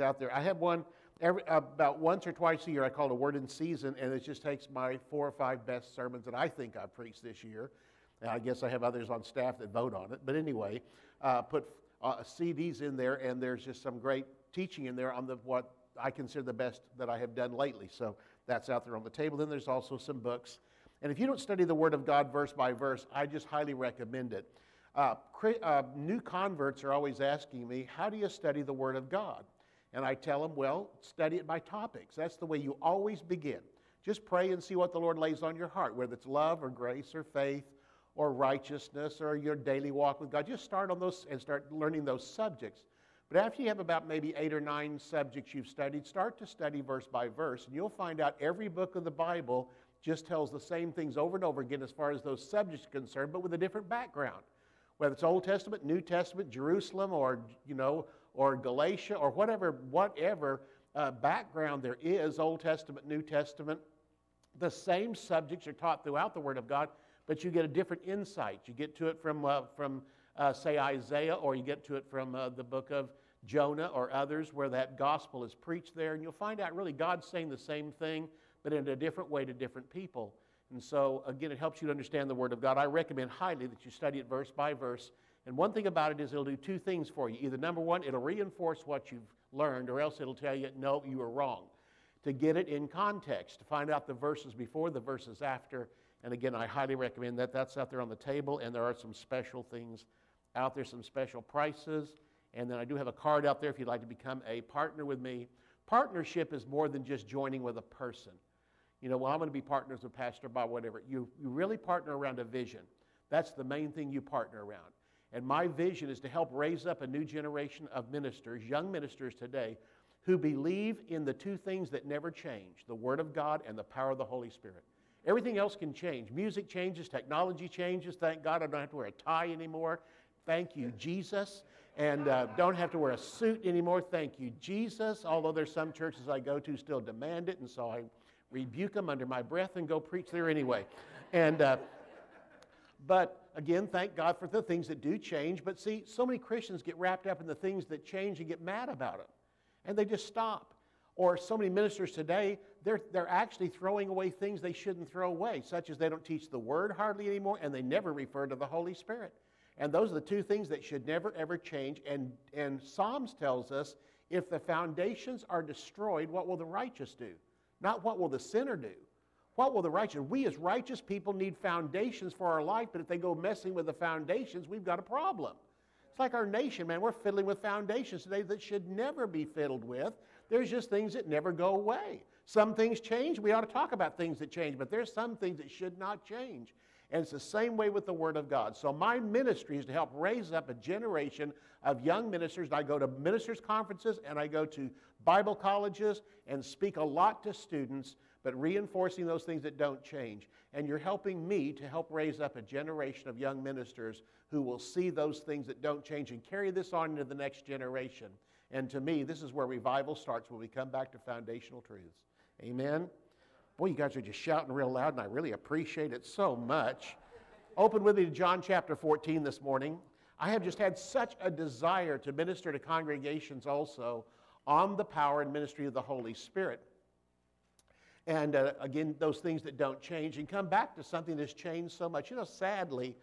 out there. I have one every, about once or twice a year. I call it a word in season, and it just takes my four or five best sermons that I think I've preached this year. And I guess I have others on staff that vote on it. But anyway, uh, put uh, CDs in there, and there's just some great teaching in there on the what I consider the best that I have done lately. So that's out there on the table. Then there's also some books. And if you don't study the Word of God verse by verse, I just highly recommend it. Uh, uh, new converts are always asking me, How do you study the Word of God? And I tell them, Well, study it by topics. That's the way you always begin. Just pray and see what the Lord lays on your heart, whether it's love or grace or faith or righteousness or your daily walk with God. Just start on those and start learning those subjects. But after you have about maybe eight or nine subjects you've studied, start to study verse by verse, and you'll find out every book of the Bible just tells the same things over and over again as far as those subjects are concerned, but with a different background. Whether it's Old Testament, New Testament, Jerusalem, or you know, or Galatia, or whatever, whatever uh, background there is, Old Testament, New Testament, the same subjects are taught throughout the Word of God, but you get a different insight. You get to it from, uh, from uh, say, Isaiah, or you get to it from uh, the book of Jonah or others where that gospel is preached there. And you'll find out really God's saying the same thing, but in a different way to different people. And so, again, it helps you to understand the Word of God. I recommend highly that you study it verse by verse. And one thing about it is it'll do two things for you. Either number one, it'll reinforce what you've learned, or else it'll tell you, no, you were wrong. To get it in context, to find out the verses before, the verses after. And again, I highly recommend that. That's out there on the table, and there are some special things out there, some special prices. And then I do have a card out there if you'd like to become a partner with me. Partnership is more than just joining with a person. You know, well, I'm going to be partners with Pastor Bob, whatever. You, you really partner around a vision. That's the main thing you partner around. And my vision is to help raise up a new generation of ministers, young ministers today, who believe in the two things that never change the Word of God and the power of the Holy Spirit. Everything else can change. Music changes, technology changes. Thank God I don't have to wear a tie anymore. Thank you, Jesus. And uh, don't have to wear a suit anymore. Thank you, Jesus. Although there's some churches I go to still demand it, and so I rebuke them under my breath and go preach there anyway. And uh, but again, thank God for the things that do change. But see, so many Christians get wrapped up in the things that change and get mad about them, and they just stop. Or so many ministers today, they're, they're actually throwing away things they shouldn't throw away, such as they don't teach the Word hardly anymore, and they never refer to the Holy Spirit. And those are the two things that should never ever change. And, and Psalms tells us if the foundations are destroyed, what will the righteous do? Not what will the sinner do. What will the righteous? We as righteous people need foundations for our life, but if they go messing with the foundations, we've got a problem. It's like our nation, man. We're fiddling with foundations today that should never be fiddled with. There's just things that never go away. Some things change. We ought to talk about things that change, but there's some things that should not change. And it's the same way with the Word of God. So, my ministry is to help raise up a generation of young ministers. I go to ministers' conferences and I go to Bible colleges and speak a lot to students, but reinforcing those things that don't change. And you're helping me to help raise up a generation of young ministers who will see those things that don't change and carry this on into the next generation. And to me, this is where revival starts when we come back to foundational truths. Amen. Boy, you guys are just shouting real loud, and I really appreciate it so much. Open with me to John chapter 14 this morning. I have just had such a desire to minister to congregations also on the power and ministry of the Holy Spirit. And uh, again, those things that don't change, and come back to something that's changed so much. You know, sadly,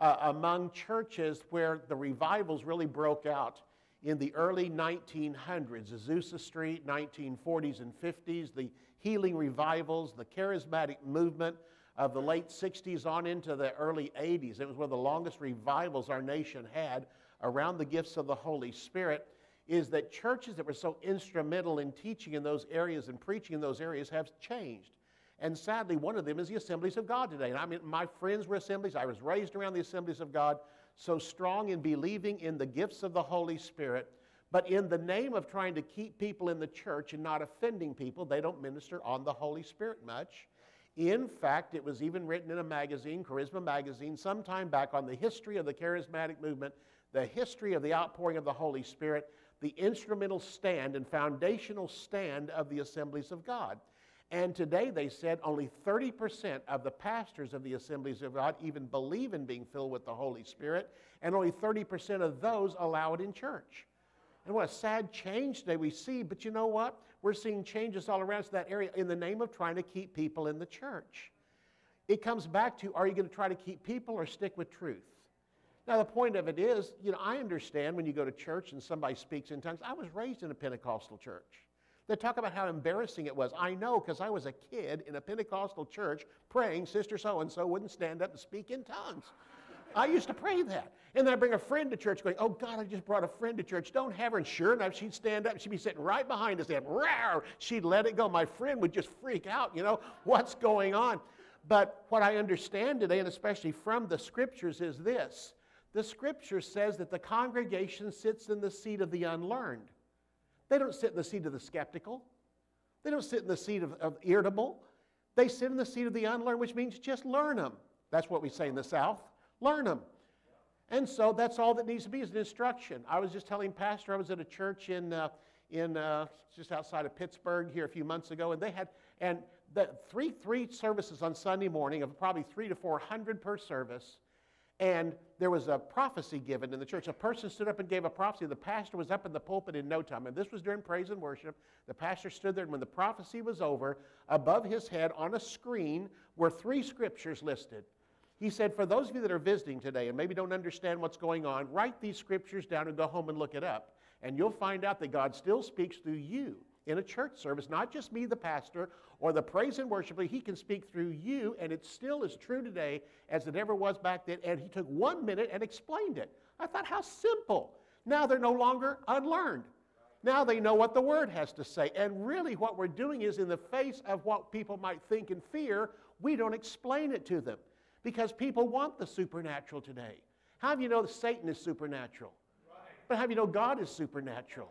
uh, among churches where the revivals really broke out in the early 1900s, Azusa Street, 1940s and 50s, the healing revivals, the charismatic movement of the late 60s on into the early 80s. It was one of the longest revivals our nation had around the gifts of the Holy Spirit. Is that churches that were so instrumental in teaching in those areas and preaching in those areas have changed. And sadly, one of them is the Assemblies of God today. And I mean, my friends were assemblies. I was raised around the Assemblies of God, so strong in believing in the gifts of the Holy Spirit but in the name of trying to keep people in the church and not offending people, they don't minister on the Holy Spirit much. In fact, it was even written in a magazine, Charisma Magazine, sometime back on the history of the charismatic movement, the history of the outpouring of the Holy Spirit, the instrumental stand and foundational stand of the assemblies of God. And today they said only 30% of the pastors of the assemblies of God even believe in being filled with the Holy Spirit, and only 30% of those allow it in church. And what a sad change today we see. But you know what? We're seeing changes all around us in that area in the name of trying to keep people in the church. It comes back to are you going to try to keep people or stick with truth? Now, the point of it is, you know, I understand when you go to church and somebody speaks in tongues. I was raised in a Pentecostal church. They talk about how embarrassing it was. I know because I was a kid in a Pentecostal church praying, Sister so and so wouldn't stand up and speak in tongues. I used to pray that. And then I bring a friend to church going, Oh God, I just brought a friend to church. Don't have her. And sure enough, she'd stand up. She'd be sitting right behind us and rawr, she'd let it go. My friend would just freak out, you know, what's going on? But what I understand today, and especially from the scriptures, is this the scripture says that the congregation sits in the seat of the unlearned. They don't sit in the seat of the skeptical, they don't sit in the seat of, of irritable. They sit in the seat of the unlearned, which means just learn them. That's what we say in the South learn them. And so that's all that needs to be is an instruction. I was just telling Pastor, I was at a church in, uh, in uh, just outside of Pittsburgh here a few months ago, and they had, and the three, three services on Sunday morning of probably three to 400 per service. And there was a prophecy given in the church. A person stood up and gave a prophecy. The pastor was up in the pulpit in no time. And this was during praise and worship. The pastor stood there, and when the prophecy was over, above his head on a screen were three scriptures listed. He said, For those of you that are visiting today and maybe don't understand what's going on, write these scriptures down and go home and look it up. And you'll find out that God still speaks through you in a church service, not just me, the pastor, or the praise and worship, leader. he can speak through you, and it still is true today as it ever was back then. And he took one minute and explained it. I thought, how simple. Now they're no longer unlearned. Now they know what the word has to say. And really, what we're doing is, in the face of what people might think and fear, we don't explain it to them because people want the supernatural today. How do you know that Satan is supernatural? But how do you know God is supernatural?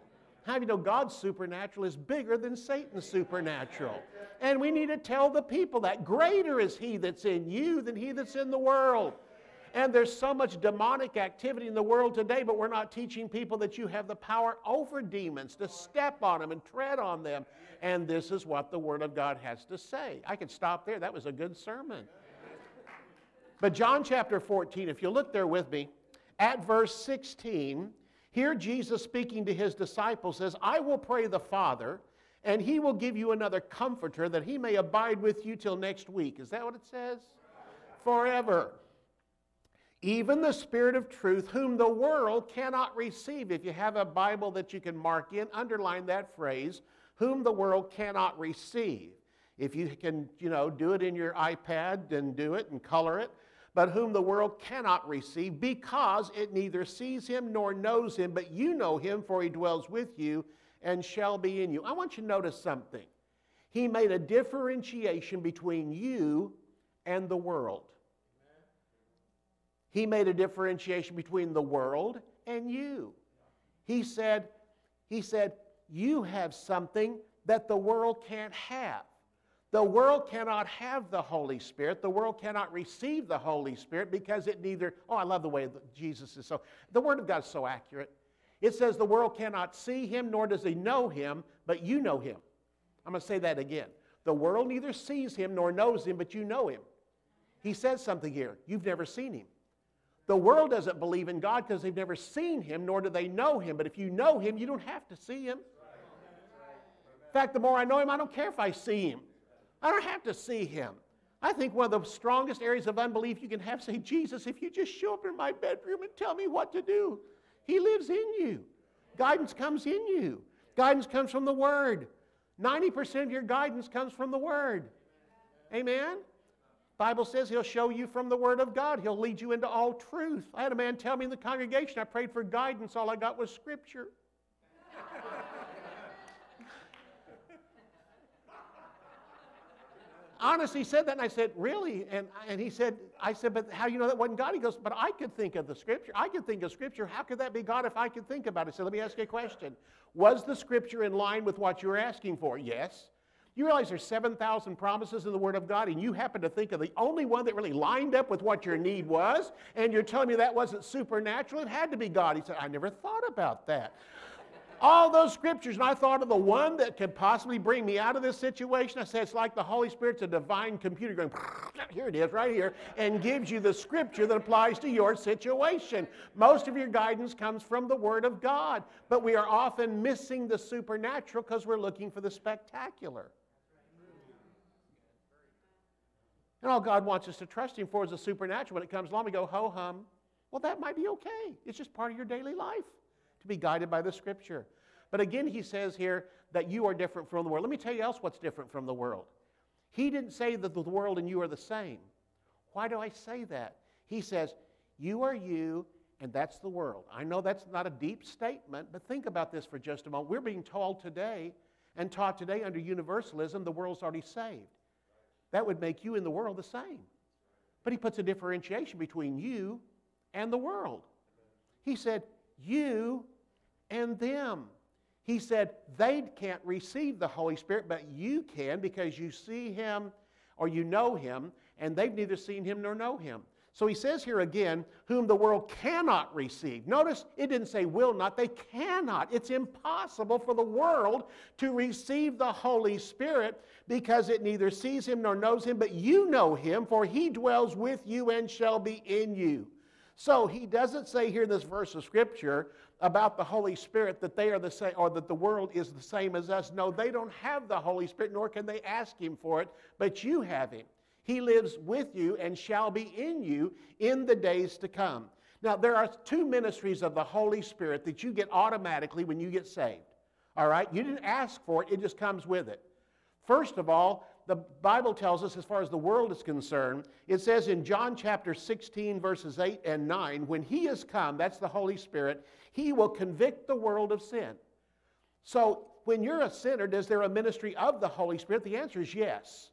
How do you know God's supernatural is bigger than Satan's supernatural? And we need to tell the people that greater is He that's in you than He that's in the world. And there's so much demonic activity in the world today, but we're not teaching people that you have the power over demons to step on them and tread on them. And this is what the Word of God has to say. I could stop there. That was a good sermon. But John chapter 14, if you look there with me, at verse 16, here Jesus speaking to his disciples says, I will pray the Father, and he will give you another comforter that he may abide with you till next week. Is that what it says? Forever. Even the Spirit of truth, whom the world cannot receive. If you have a Bible that you can mark in, underline that phrase, whom the world cannot receive. If you can, you know, do it in your iPad, then do it and color it but whom the world cannot receive, because it neither sees him nor knows him, but you know him, for he dwells with you and shall be in you. I want you to notice something. He made a differentiation between you and the world. He made a differentiation between the world and you. He said, he said, you have something that the world can't have. The world cannot have the Holy Spirit. The world cannot receive the Holy Spirit because it neither. Oh, I love the way Jesus is so. The Word of God is so accurate. It says the world cannot see him, nor does he know him, but you know him. I'm going to say that again. The world neither sees him nor knows him, but you know him. He says something here. You've never seen him. The world doesn't believe in God because they've never seen him, nor do they know him. But if you know him, you don't have to see him. In fact, the more I know him, I don't care if I see him. I don't have to see him. I think one of the strongest areas of unbelief you can have say, Jesus, if you just show up in my bedroom and tell me what to do, he lives in you. Guidance comes in you. Guidance comes from the Word. 90% of your guidance comes from the Word. Amen? Bible says he'll show you from the Word of God. He'll lead you into all truth. I had a man tell me in the congregation, I prayed for guidance, all I got was Scripture. honestly said that, and I said, Really? And, and he said, I said, But how you know that wasn't God? He goes, But I could think of the scripture. I could think of scripture. How could that be God if I could think about it? So let me ask you a question. Was the scripture in line with what you were asking for? Yes. You realize there's 7,000 promises in the Word of God, and you happen to think of the only one that really lined up with what your need was, and you're telling me that wasn't supernatural? It had to be God. He said, I never thought about that. All those scriptures, and I thought of the one that could possibly bring me out of this situation. I said, it's like the Holy Spirit's a divine computer going, here it is, right here, and gives you the scripture that applies to your situation. Most of your guidance comes from the Word of God, but we are often missing the supernatural because we're looking for the spectacular. And all God wants us to trust Him for is the supernatural. When it comes along, we go, ho hum. Well, that might be okay. It's just part of your daily life to be guided by the Scripture. But again, He says here that you are different from the world. Let me tell you else what's different from the world. He didn't say that the world and you are the same. Why do I say that? He says, You are you, and that's the world. I know that's not a deep statement, but think about this for just a moment. We're being told today and taught today under universalism the world's already saved. That would make you and the world the same. But he puts a differentiation between you and the world. He said, You and them. He said, They can't receive the Holy Spirit, but you can because you see him or you know him, and they've neither seen him nor know him. So he says here again, whom the world cannot receive. Notice it didn't say will not, they cannot. It's impossible for the world to receive the Holy Spirit because it neither sees him nor knows him, but you know him, for he dwells with you and shall be in you. So he doesn't say here in this verse of Scripture about the Holy Spirit that they are the same or that the world is the same as us. No, they don't have the Holy Spirit, nor can they ask him for it, but you have him. He lives with you and shall be in you in the days to come. Now, there are two ministries of the Holy Spirit that you get automatically when you get saved. All right? You didn't ask for it, it just comes with it. First of all, the Bible tells us, as far as the world is concerned, it says in John chapter 16, verses 8 and 9, when He has come, that's the Holy Spirit, He will convict the world of sin. So, when you're a sinner, is there a ministry of the Holy Spirit? The answer is yes.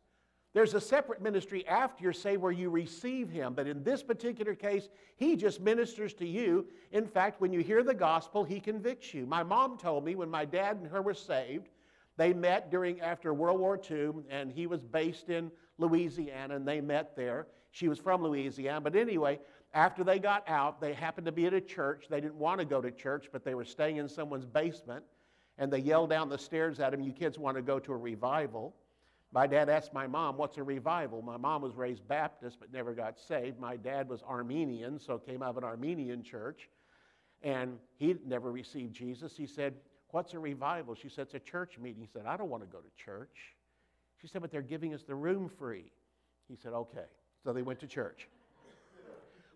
There's a separate ministry after you're saved where you receive Him. But in this particular case, He just ministers to you. In fact, when you hear the gospel, He convicts you. My mom told me when my dad and her were saved, they met during after World War II, and he was based in Louisiana, and they met there. She was from Louisiana. But anyway, after they got out, they happened to be at a church. They didn't want to go to church, but they were staying in someone's basement. And they yelled down the stairs at him, You kids want to go to a revival. My dad asked my mom, What's a revival? My mom was raised Baptist but never got saved. My dad was Armenian, so came out of an Armenian church. And he never received Jesus. He said, What's a revival? She said, It's a church meeting. He said, I don't want to go to church. She said, But they're giving us the room free. He said, Okay. So they went to church.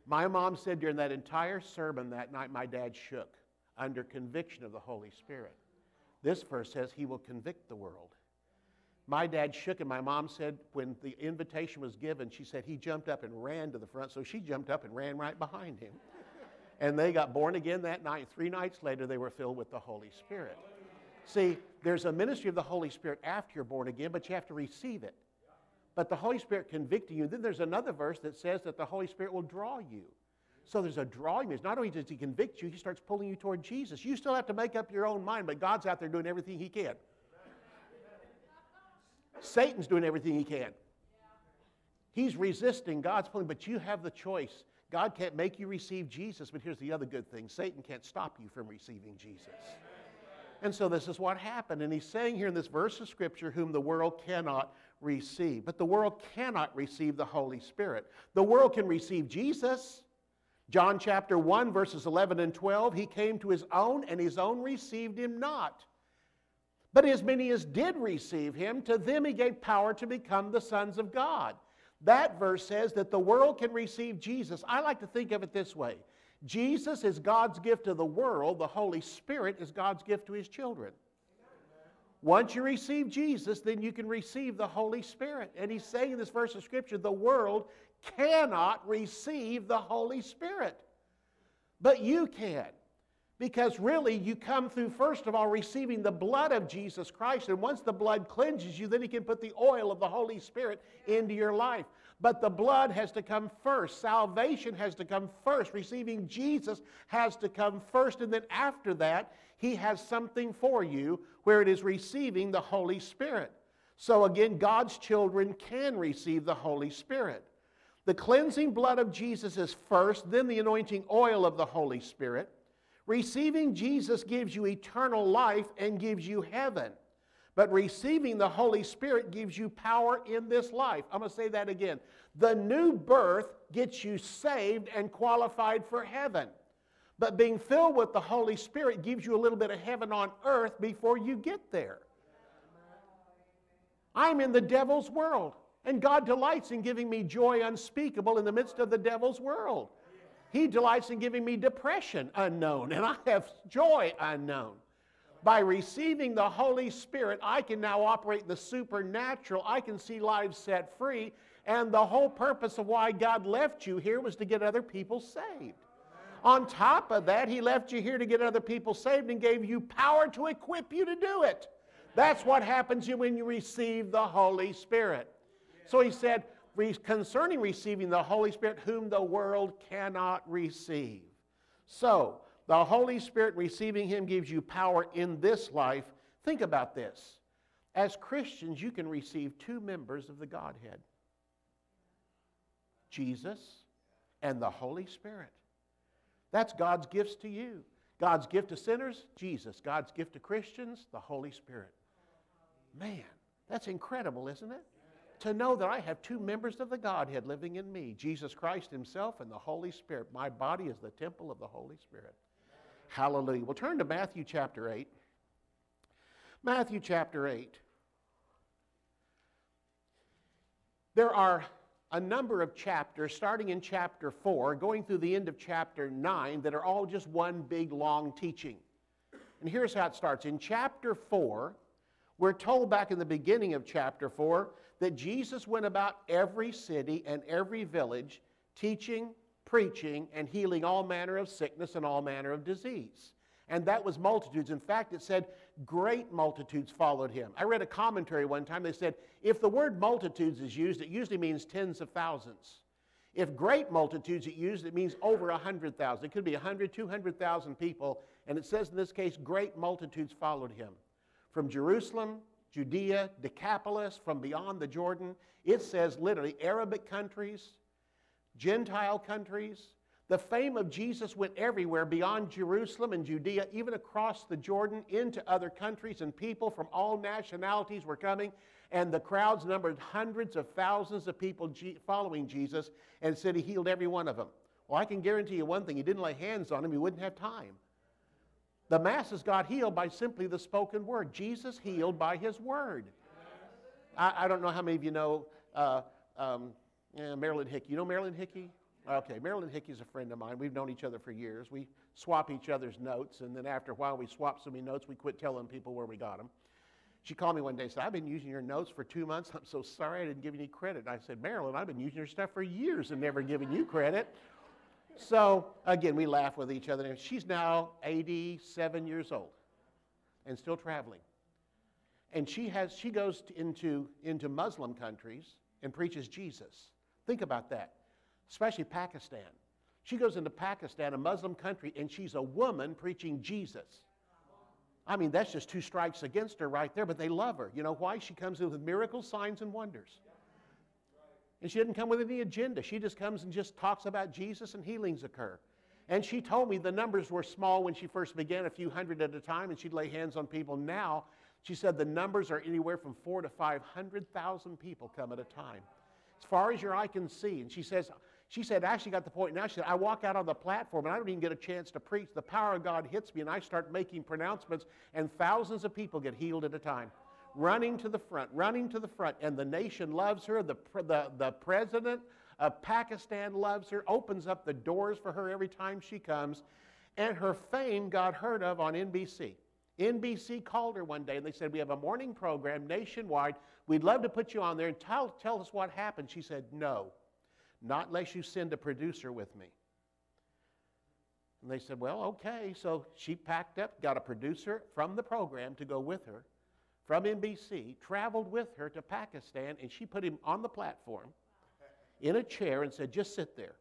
My mom said during that entire sermon that night, my dad shook under conviction of the Holy Spirit. This verse says he will convict the world. My dad shook, and my mom said when the invitation was given, she said he jumped up and ran to the front. So she jumped up and ran right behind him. And they got born again that night. Three nights later, they were filled with the Holy Spirit. See, there's a ministry of the Holy Spirit after you're born again, but you have to receive it. But the Holy Spirit convicting you. Then there's another verse that says that the Holy Spirit will draw you. So there's a drawing. Means not only does He convict you, He starts pulling you toward Jesus. You still have to make up your own mind, but God's out there doing everything He can. Satan's doing everything he can. He's resisting God's plan, but you have the choice. God can't make you receive Jesus, but here's the other good thing Satan can't stop you from receiving Jesus. And so this is what happened. And he's saying here in this verse of Scripture, whom the world cannot receive. But the world cannot receive the Holy Spirit. The world can receive Jesus. John chapter 1, verses 11 and 12, he came to his own, and his own received him not. But as many as did receive him, to them he gave power to become the sons of God. That verse says that the world can receive Jesus. I like to think of it this way Jesus is God's gift to the world, the Holy Spirit is God's gift to his children. Once you receive Jesus, then you can receive the Holy Spirit. And he's saying in this verse of Scripture, the world cannot receive the Holy Spirit, but you can. Because really, you come through, first of all, receiving the blood of Jesus Christ. And once the blood cleanses you, then He can put the oil of the Holy Spirit into your life. But the blood has to come first. Salvation has to come first. Receiving Jesus has to come first. And then after that, He has something for you where it is receiving the Holy Spirit. So again, God's children can receive the Holy Spirit. The cleansing blood of Jesus is first, then the anointing oil of the Holy Spirit. Receiving Jesus gives you eternal life and gives you heaven. But receiving the Holy Spirit gives you power in this life. I'm going to say that again. The new birth gets you saved and qualified for heaven. But being filled with the Holy Spirit gives you a little bit of heaven on earth before you get there. I'm in the devil's world, and God delights in giving me joy unspeakable in the midst of the devil's world. He delights in giving me depression unknown, and I have joy unknown. By receiving the Holy Spirit, I can now operate the supernatural. I can see lives set free. And the whole purpose of why God left you here was to get other people saved. On top of that, He left you here to get other people saved and gave you power to equip you to do it. That's what happens when you receive the Holy Spirit. So He said, concerning receiving the Holy Spirit, whom the world cannot receive. So, the Holy Spirit receiving Him gives you power in this life. Think about this. As Christians, you can receive two members of the Godhead Jesus and the Holy Spirit. That's God's gifts to you. God's gift to sinners, Jesus. God's gift to Christians, the Holy Spirit. Man, that's incredible, isn't it? To know that I have two members of the Godhead living in me Jesus Christ Himself and the Holy Spirit. My body is the temple of the Holy Spirit. Hallelujah. We'll turn to Matthew chapter 8. Matthew chapter 8. There are a number of chapters, starting in chapter 4, going through the end of chapter 9, that are all just one big long teaching. And here's how it starts. In chapter 4, we're told back in the beginning of chapter 4 that Jesus went about every city and every village teaching, preaching, and healing all manner of sickness and all manner of disease. And that was multitudes. In fact, it said great multitudes followed him. I read a commentary one time. They said if the word multitudes is used, it usually means tens of thousands. If great multitudes is used, it means over 100,000. It could be 100, 200,000 people. And it says in this case, great multitudes followed him. From Jerusalem, Judea, Decapolis, from beyond the Jordan. It says literally Arabic countries, Gentile countries, the fame of Jesus went everywhere beyond Jerusalem and Judea, even across the Jordan into other countries, and people from all nationalities were coming. And the crowds numbered hundreds of thousands of people following Jesus, and said he healed every one of them. Well, I can guarantee you one thing he didn't lay hands on them, he wouldn't have time. The masses got healed by simply the spoken word. Jesus healed by his word. I, I don't know how many of you know uh, um, yeah, Marilyn Hickey. You know Marilyn Hickey? Okay, Marilyn Hickey's a friend of mine. We've known each other for years. We swap each other's notes, and then after a while, we swap so many notes, we quit telling people where we got them. She called me one day and said, I've been using your notes for two months. I'm so sorry I didn't give you any credit. And I said, Marilyn, I've been using your stuff for years and never given you credit. So, again, we laugh with each other. She's now 87 years old and still traveling. And she, has, she goes into, into Muslim countries and preaches Jesus. Think about that especially Pakistan. She goes into Pakistan, a Muslim country, and she's a woman preaching Jesus. I mean, that's just two strikes against her right there, but they love her. You know why? She comes in with miracles, signs, and wonders. And she didn't come with any agenda. She just comes and just talks about Jesus and healings occur. And she told me the numbers were small when she first began, a few hundred at a time, and she'd lay hands on people. Now, she said the numbers are anywhere from four to 500,000 people come at a time. As far as your eye can see. And she says, she said, actually got the point now. She said, I walk out on the platform and I don't even get a chance to preach. The power of God hits me and I start making pronouncements, and thousands of people get healed at a time. Running to the front, running to the front. And the nation loves her. The, the, the president of Pakistan loves her, opens up the doors for her every time she comes. And her fame got heard of on NBC. NBC called her one day and they said, We have a morning program nationwide. We'd love to put you on there and tell, tell us what happened. She said, No not unless you send a producer with me. And they said, Well, okay. So she packed up, got a producer from the program to go with her from NBC, traveled with her to Pakistan, and she put him on the platform in a chair and said, Just sit there.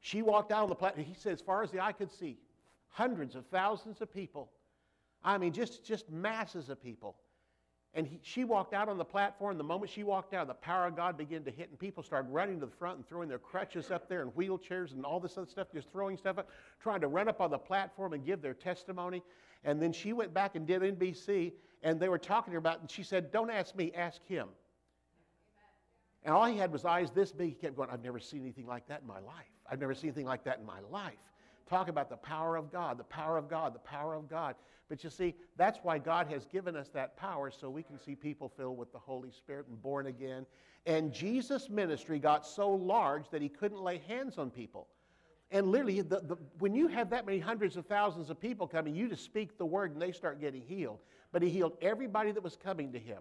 She walked out on the platform. He said, As far as the eye could see, hundreds of thousands of people. I mean, just, just masses of people. And he, she walked out on the platform. The moment she walked out, the power of God began to hit, and people started running to the front and throwing their crutches up there and wheelchairs and all this other stuff, just throwing stuff up, trying to run up on the platform and give their testimony. And then she went back and did NBC, and they were talking to her about it, and she said, Don't ask me, ask him. And all he had was eyes this big. He kept going, I've never seen anything like that in my life. I've never seen anything like that in my life. Talk about the power of God, the power of God, the power of God. But you see, that's why God has given us that power so we can see people filled with the Holy Spirit and born again. And Jesus' ministry got so large that he couldn't lay hands on people. And literally, the, the, when you have that many hundreds of thousands of people coming, you just speak the word and they start getting healed. But he healed everybody that was coming to him.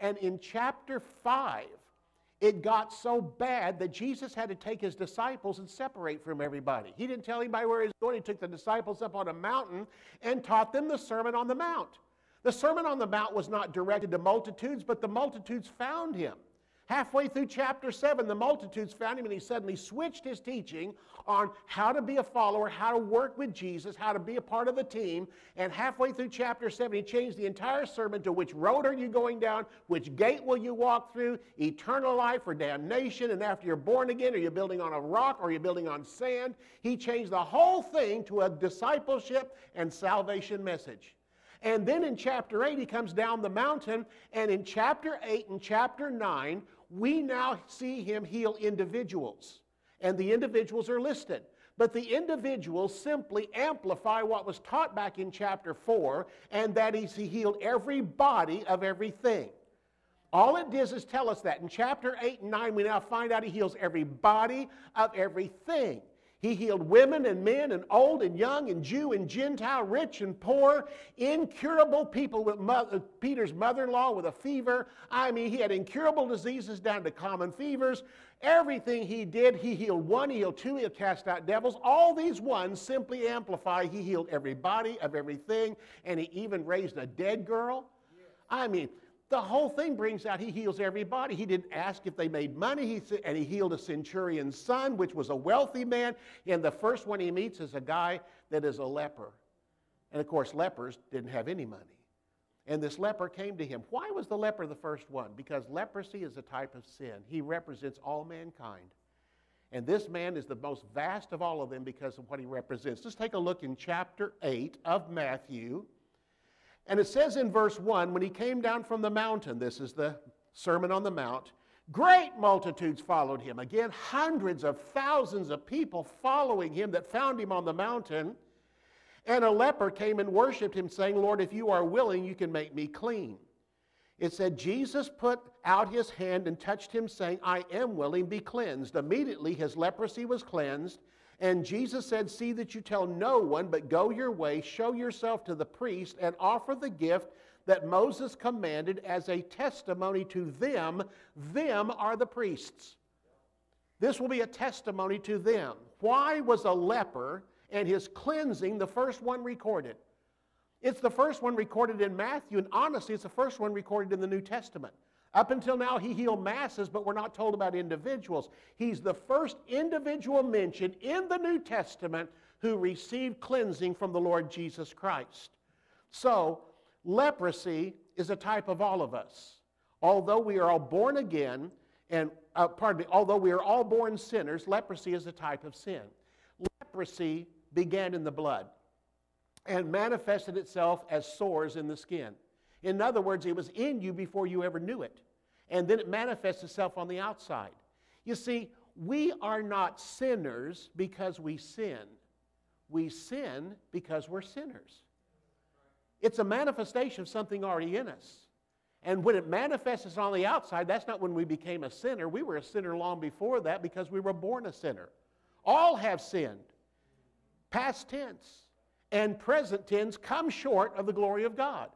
And in chapter 5, it got so bad that Jesus had to take his disciples and separate from everybody. He didn't tell anybody where he was going. He took the disciples up on a mountain and taught them the Sermon on the Mount. The Sermon on the Mount was not directed to multitudes, but the multitudes found him. Halfway through chapter 7, the multitudes found him and he suddenly switched his teaching on how to be a follower, how to work with Jesus, how to be a part of the team. And halfway through chapter 7, he changed the entire sermon to which road are you going down, which gate will you walk through, eternal life or damnation. And after you're born again, are you building on a rock or are you building on sand? He changed the whole thing to a discipleship and salvation message. And then in chapter 8, he comes down the mountain. And in chapter 8 and chapter 9, we now see him heal individuals, and the individuals are listed. But the individuals simply amplify what was taught back in chapter 4, and that is he healed every body of everything. All it does is tell us that. In chapter 8 and 9, we now find out he heals every body of everything. He healed women and men and old and young and Jew and Gentile, rich and poor, incurable people with mother, uh, Peter's mother in law with a fever. I mean, he had incurable diseases down to common fevers. Everything he did, he healed one, he healed two, he cast out devils. All these ones simply amplify. He healed everybody of everything, and he even raised a dead girl. I mean, the whole thing brings out he heals everybody. He didn't ask if they made money, he and he healed a centurion's son, which was a wealthy man. And the first one he meets is a guy that is a leper. And of course, lepers didn't have any money. And this leper came to him. Why was the leper the first one? Because leprosy is a type of sin. He represents all mankind. And this man is the most vast of all of them because of what he represents. Let's take a look in chapter 8 of Matthew. And it says in verse 1 when he came down from the mountain, this is the Sermon on the Mount, great multitudes followed him. Again, hundreds of thousands of people following him that found him on the mountain. And a leper came and worshiped him, saying, Lord, if you are willing, you can make me clean. It said, Jesus put out his hand and touched him, saying, I am willing, be cleansed. Immediately his leprosy was cleansed. And Jesus said, See that you tell no one, but go your way, show yourself to the priest, and offer the gift that Moses commanded as a testimony to them. Them are the priests. This will be a testimony to them. Why was a leper and his cleansing the first one recorded? It's the first one recorded in Matthew, and honestly, it's the first one recorded in the New Testament. Up until now, he healed masses, but we're not told about individuals. He's the first individual mentioned in the New Testament who received cleansing from the Lord Jesus Christ. So, leprosy is a type of all of us. Although we are all born again, and uh, pardon me, although we are all born sinners, leprosy is a type of sin. Leprosy began in the blood and manifested itself as sores in the skin. In other words, it was in you before you ever knew it. And then it manifests itself on the outside. You see, we are not sinners because we sin. We sin because we're sinners. It's a manifestation of something already in us. And when it manifests on the outside, that's not when we became a sinner. We were a sinner long before that because we were born a sinner. All have sinned. Past tense and present tense come short of the glory of God.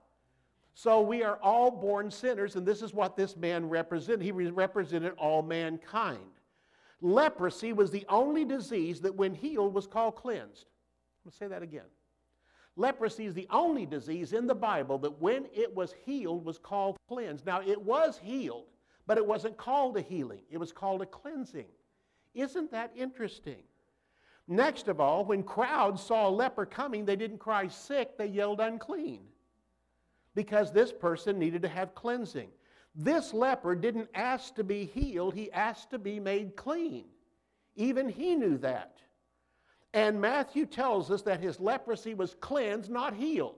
So we are all born sinners, and this is what this man represented. He represented all mankind. Leprosy was the only disease that, when healed, was called cleansed. I'm going to say that again. Leprosy is the only disease in the Bible that, when it was healed, was called cleansed. Now, it was healed, but it wasn't called a healing, it was called a cleansing. Isn't that interesting? Next of all, when crowds saw a leper coming, they didn't cry sick, they yelled unclean. Because this person needed to have cleansing. This leper didn't ask to be healed, he asked to be made clean. Even he knew that. And Matthew tells us that his leprosy was cleansed, not healed.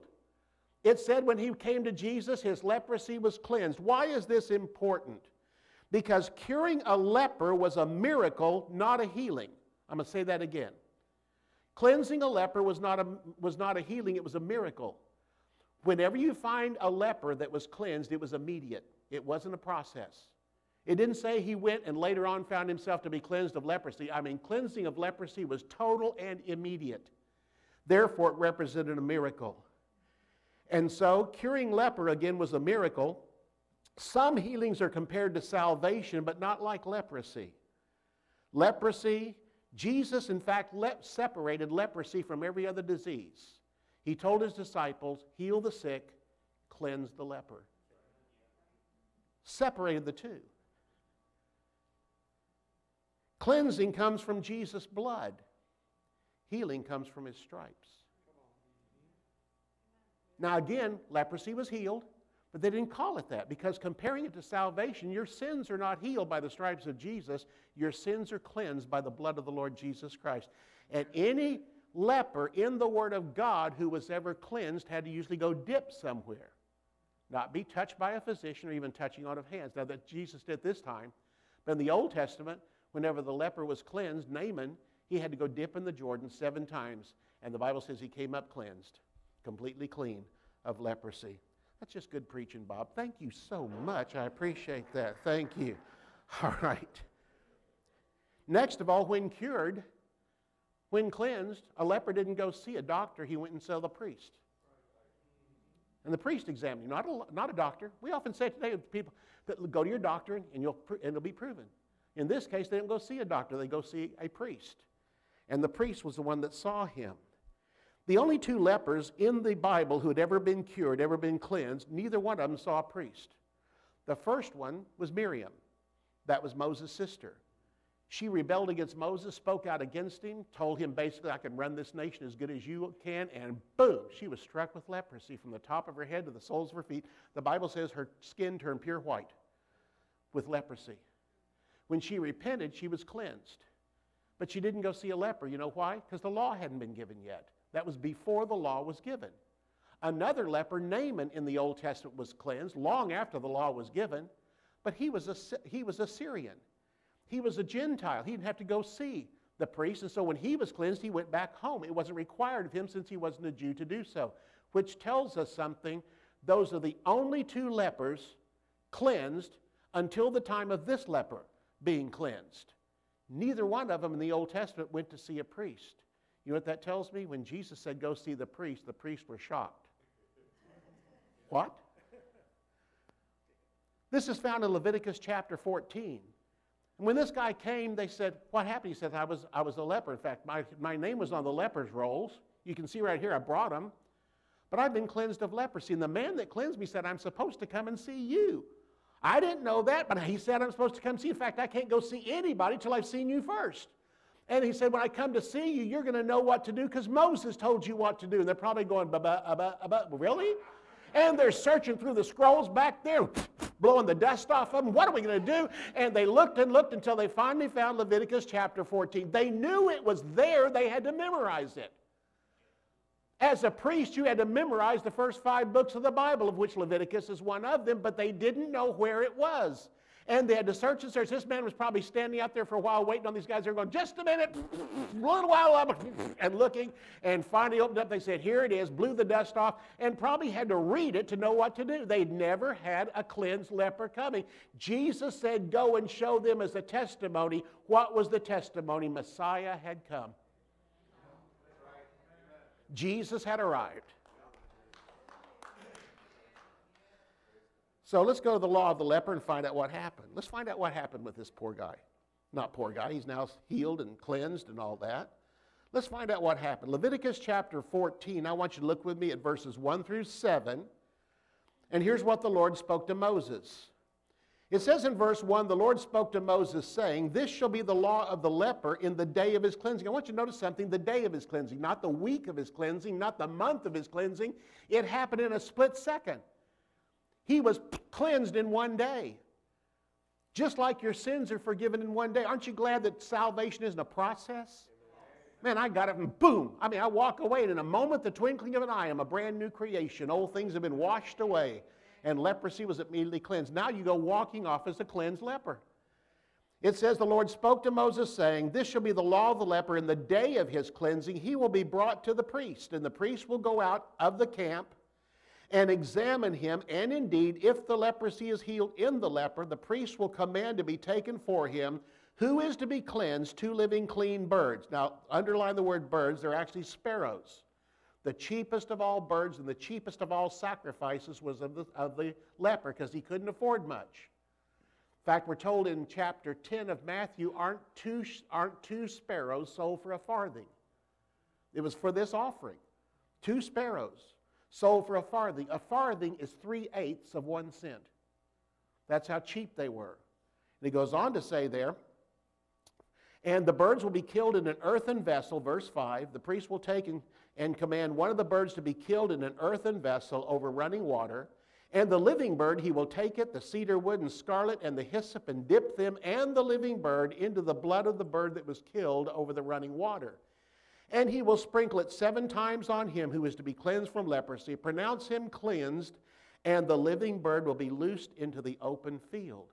It said when he came to Jesus, his leprosy was cleansed. Why is this important? Because curing a leper was a miracle, not a healing. I'm going to say that again. Cleansing a leper was not a, was not a healing, it was a miracle. Whenever you find a leper that was cleansed, it was immediate, it wasn't a process. It didn't say he went and later on found himself to be cleansed of leprosy. I mean, cleansing of leprosy was total and immediate. Therefore, it represented a miracle. And so, curing leper again was a miracle. Some healings are compared to salvation, but not like leprosy. Leprosy, Jesus, in fact, le- separated leprosy from every other disease. He told his disciples, heal the sick, cleanse the leper. Separated the two. Cleansing comes from Jesus' blood, healing comes from his stripes. Now, again, leprosy was healed, but they didn't call it that because comparing it to salvation, your sins are not healed by the stripes of Jesus. Your sins are cleansed by the blood of the Lord Jesus Christ. And any leper in the Word of God who was ever cleansed had to usually go dip somewhere, not be touched by a physician or even touching on of hands. Now, that Jesus did this time, but in the Old Testament, whenever the leper was cleansed, Naaman, he had to go dip in the Jordan seven times, and the Bible says he came up cleansed completely clean of leprosy. That's just good preaching, Bob. Thank you so much. I appreciate that. Thank you. All right. Next of all, when cured, when cleansed, a leper didn't go see a doctor, he went and saw the priest. And the priest examined him, not a, not a doctor. We often say today to people that go to your doctor and, you'll, and it'll be proven. In this case, they didn't go see a doctor, they go see a priest. And the priest was the one that saw him. The only two lepers in the Bible who had ever been cured, ever been cleansed, neither one of them saw a priest. The first one was Miriam. That was Moses' sister. She rebelled against Moses, spoke out against him, told him basically, I can run this nation as good as you can, and boom, she was struck with leprosy from the top of her head to the soles of her feet. The Bible says her skin turned pure white with leprosy. When she repented, she was cleansed. But she didn't go see a leper. You know why? Because the law hadn't been given yet. That was before the law was given. Another leper, Naaman, in the Old Testament was cleansed long after the law was given, but he was a, he was a Syrian. He was a Gentile. He didn't have to go see the priest, and so when he was cleansed, he went back home. It wasn't required of him since he wasn't a Jew to do so, which tells us something. Those are the only two lepers cleansed until the time of this leper being cleansed. Neither one of them in the Old Testament went to see a priest. You know what that tells me? When Jesus said, Go see the priest, the priests were shocked. what? This is found in Leviticus chapter 14. And when this guy came, they said, What happened? He said, I was, I was a leper. In fact, my, my name was on the leper's rolls. You can see right here, I brought them. But I've been cleansed of leprosy. And the man that cleansed me said, I'm supposed to come and see you. I didn't know that, but he said I'm supposed to come see. In fact, I can't go see anybody till I've seen you first. And he said, When I come to see you, you're going to know what to do because Moses told you what to do. And they're probably going, uh, uh, Really? And they're searching through the scrolls back there, blowing the dust off of them. What are we going to do? And they looked and looked until they finally found Leviticus chapter 14. They knew it was there, they had to memorize it. As a priest, you had to memorize the first five books of the Bible, of which Leviticus is one of them, but they didn't know where it was. And they had to search and search. This man was probably standing out there for a while waiting on these guys. They're going, just a minute, a little while, and looking. And finally opened up. They said, here it is, blew the dust off, and probably had to read it to know what to do. They'd never had a cleansed leper coming. Jesus said, go and show them as a testimony. What was the testimony? Messiah had come. Jesus had arrived. So let's go to the law of the leper and find out what happened. Let's find out what happened with this poor guy. Not poor guy, he's now healed and cleansed and all that. Let's find out what happened. Leviticus chapter 14, I want you to look with me at verses 1 through 7. And here's what the Lord spoke to Moses. It says in verse 1 the Lord spoke to Moses, saying, This shall be the law of the leper in the day of his cleansing. I want you to notice something the day of his cleansing, not the week of his cleansing, not the month of his cleansing. It happened in a split second. He was cleansed in one day. Just like your sins are forgiven in one day. Aren't you glad that salvation isn't a process? Man, I got it and boom. I mean, I walk away and in a moment, the twinkling of an eye, I'm a brand new creation. Old things have been washed away and leprosy was immediately cleansed. Now you go walking off as a cleansed leper. It says, The Lord spoke to Moses, saying, This shall be the law of the leper. In the day of his cleansing, he will be brought to the priest, and the priest will go out of the camp and examine him. And indeed, if the leprosy is healed in the leper, the priest will command to be taken for him. Who is to be cleansed? Two living clean birds. Now, underline the word birds, they're actually sparrows. The cheapest of all birds and the cheapest of all sacrifices was of the, of the leper because he couldn't afford much. In fact, we're told in chapter 10 of Matthew, aren't two, aren't two sparrows sold for a farthing? It was for this offering. Two sparrows sold for a farthing. A farthing is three eighths of one cent. That's how cheap they were. And he goes on to say there, and the birds will be killed in an earthen vessel, verse 5. The priest will take and, and command one of the birds to be killed in an earthen vessel over running water. And the living bird, he will take it, the cedar wood and scarlet and the hyssop, and dip them and the living bird into the blood of the bird that was killed over the running water. And he will sprinkle it seven times on him who is to be cleansed from leprosy, pronounce him cleansed, and the living bird will be loosed into the open field.